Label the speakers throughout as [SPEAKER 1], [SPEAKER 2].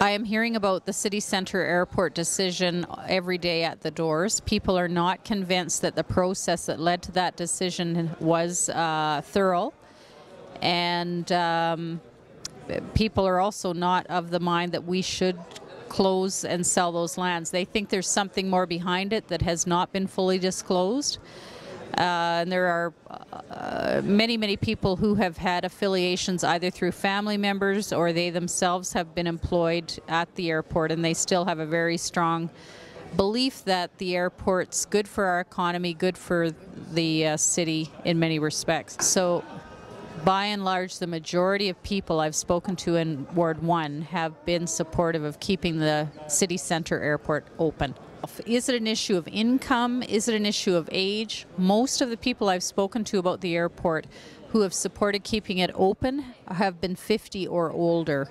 [SPEAKER 1] I am hearing about the city center airport decision every day at the doors. People are not convinced that the process that led to that decision was uh, thorough. And um, people are also not of the mind that we should close and sell those lands. They think there's something more behind it that has not been fully disclosed. Uh, and there are uh, many, many people who have had affiliations either through family members or they themselves have been employed at the airport and they still have a very strong belief that the airport's good for our economy, good for the uh, city in many respects. So by and large, the majority of people I've spoken to in Ward 1 have been supportive of keeping the city centre airport open. Is it an issue of income? Is it an issue of age? Most of the people I've spoken to about the airport who have supported keeping it open have been 50 or older.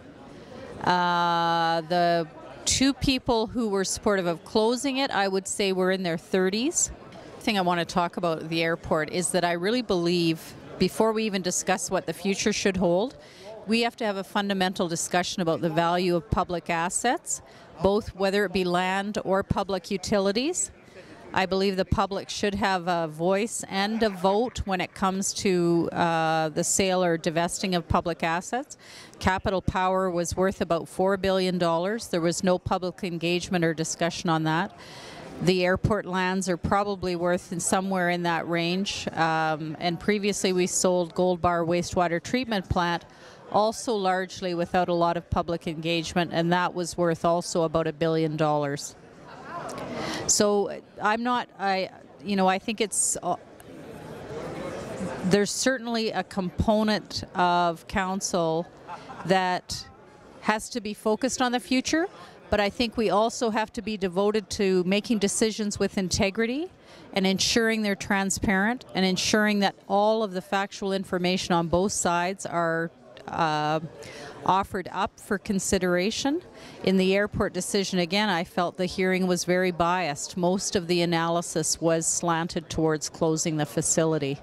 [SPEAKER 1] Uh, the two people who were supportive of closing it, I would say, were in their 30s. The thing I want to talk about the airport is that I really believe, before we even discuss what the future should hold, we have to have a fundamental discussion about the value of public assets, both whether it be land or public utilities. I believe the public should have a voice and a vote when it comes to uh, the sale or divesting of public assets. Capital Power was worth about $4 billion. There was no public engagement or discussion on that. The airport lands are probably worth in somewhere in that range. Um, and previously we sold Gold Bar Wastewater Treatment Plant also largely without a lot of public engagement, and that was worth also about a billion dollars. So I'm not, I, you know, I think it's, uh, there's certainly a component of council that has to be focused on the future, but I think we also have to be devoted to making decisions with integrity and ensuring they're transparent and ensuring that all of the factual information on both sides are uh, offered up for consideration. In the airport decision, again, I felt the hearing was very biased. Most of the analysis was slanted towards closing the facility.